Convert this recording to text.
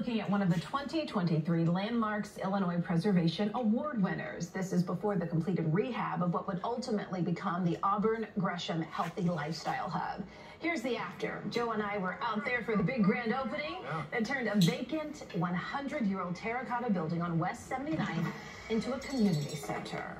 looking at one of the 2023 Landmarks Illinois Preservation Award winners. This is before the completed rehab of what would ultimately become the Auburn Gresham Healthy Lifestyle Hub. Here's the after. Joe and I were out there for the big grand opening that turned a vacant 100 year old terracotta building on West 79th into a community center.